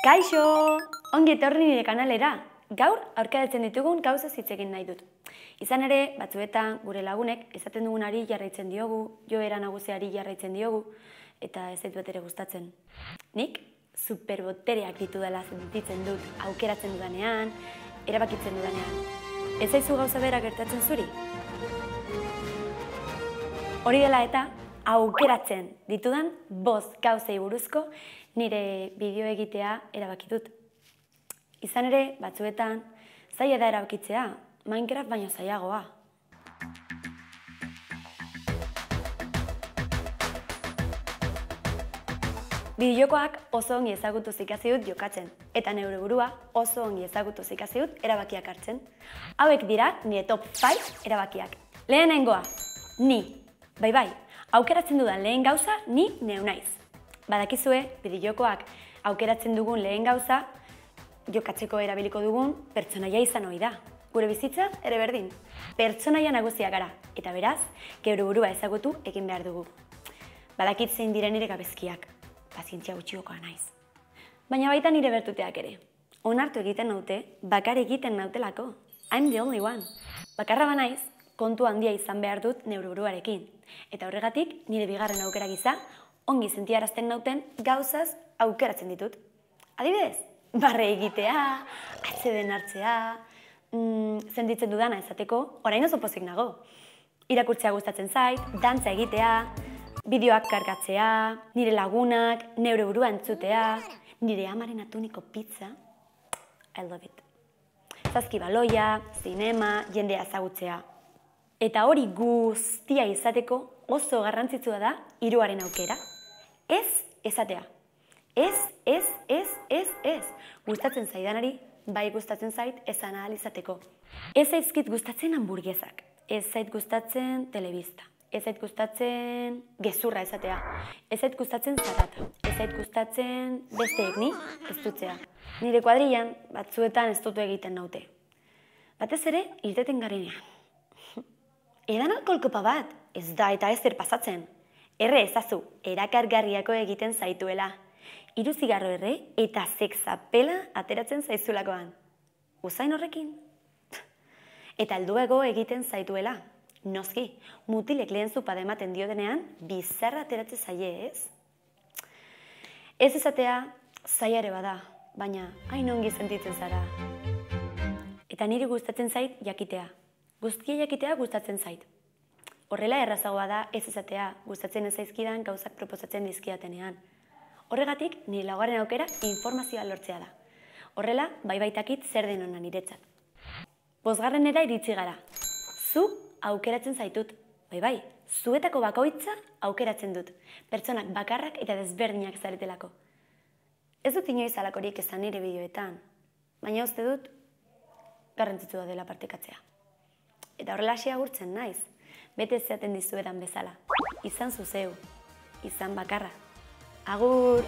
Kaixo! Ongi etorri nire kanalera. Gaur aurkaratzen ditugun gauza hitz egin nahi dut. Izan ere, batzuetan gure lagunek esaten dugunari jarraitzen diogu, joera nagusiari jarraitzen diogu, eta ez dut ere gustatzen. Nik superbotereak ditu dela sentitzen dut aukeratzen dudanean, erabakitzen dudanean. Ez zaizu gauza bera gertatzen zuri? Hori dela eta, aukeratzen ditudan bost gauzei buruzko nire bideo egitea erabaki dut. Izan ere, batzuetan, zaila da erabakitzea, Minecraft baino zailagoa. Bideokoak oso ongi ezagutu ikasi dut jokatzen, eta neure burua oso ongi ezagutu ikasi dut erabakiak hartzen. Hauek dira nire top 5 erabakiak. Lehenengoa, ni. Bai bai, aukeratzen dudan lehen gauza ni neu naiz. Badakizue, bideokoak aukeratzen dugun lehen gauza, jokatzeko erabiliko dugun pertsonaia izan hori da. Gure bizitza ere berdin. Pertsonaia nagusia gara, eta beraz, geure burua ezagutu egin behar dugu. Badakit zein diren nire gabezkiak, pazientzia gutxiokoa naiz. Baina baita nire bertuteak ere. Onartu egiten naute, bakar egiten nautelako. I'm the only one. Bakarra ba naiz, kontu handia izan behar dut neure buruarekin. Eta horregatik, nire bigarren aukera giza, ongi sentiarazten nauten gauzaz aukeratzen ditut. Adibidez, barre egitea, atzeden hartzea, mm, sentitzen dudana ezateko, orain oso pozik nago. Irakurtzea gustatzen zait, dantza egitea, bideoak kargatzea, nire lagunak, neure burua entzutea, nire amaren atuniko pizza, I love it. Zazki baloia, zinema, jendea ezagutzea. Eta hori guztia izateko oso garrantzitsua da hiruaren aukera. Ez esatea. Ez, ez, ez, ez, ez. Gustatzen zaidanari, bai gustatzen zait, esan ahal izateko. Ez zaizkit gustatzen hamburguesak. Ez zait gustatzen telebista. Ez zait gustatzen gezurra esatea. Ez zait gustatzen zarata. Ez zait gustatzen beste egni, ez dutzea. Nire kuadrilan, batzuetan ez dutu egiten naute. Batez ere, irteten garenean. Edan alkoholkopa bat, ez da eta ez pasatzen. Erre ezazu, erakargarriako egiten zaituela. Hiru zigarro erre eta sexapela ateratzen zaizulakoan. Usain horrekin? Eta alduago egiten zaituela. Noski, mutilek lehen zupa ematen dio denean, bizarra ateratze zaie ez? Ez ezatea, zaiare bada, baina hain ongi sentitzen zara. Eta niri gustatzen zait jakitea. Guztia jakitea gustatzen zait. Horrela errazagoa da ez esatea gustatzen ez zaizkidan gauzak proposatzen dizkiatenean. Horregatik, ni laugarren aukera informazioa lortzea da. Horrela, bai baitakit zer den hona niretzat. Bosgarrenera iritsi gara. Zu aukeratzen zaitut. Bai bai, zuetako bakoitza aukeratzen dut. Pertsonak bakarrak eta desberdinak zaretelako. Ez dut inoiz alakorik esan nire bideoetan, baina uste dut garrantzitsu da dela partekatzea. Eta horrela agurtzen naiz bete zeaten dizuetan bezala. Izan zuzeu, izan bakarra. Agur!